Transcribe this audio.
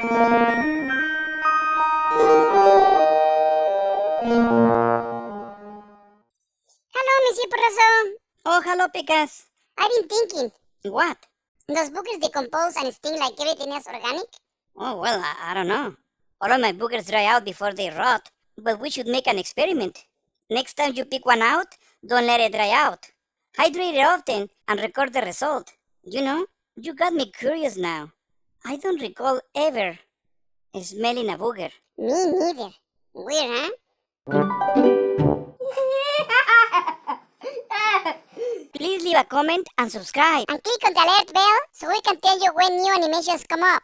Hello, Monsieur Professor. Oh, hello, Pecas. I've been thinking. What? Does boogers decompose and sting like everything else organic? Oh, well, I, I don't know. All of my boogers dry out before they rot, but we should make an experiment. Next time you pick one out, don't let it dry out. Hydrate it often and record the result. You know, you got me curious now. I don't recall ever smelling a booger. Me neither. Weird, huh? Please leave a comment and subscribe. And click on the alert bell so we can tell you when new animations come up.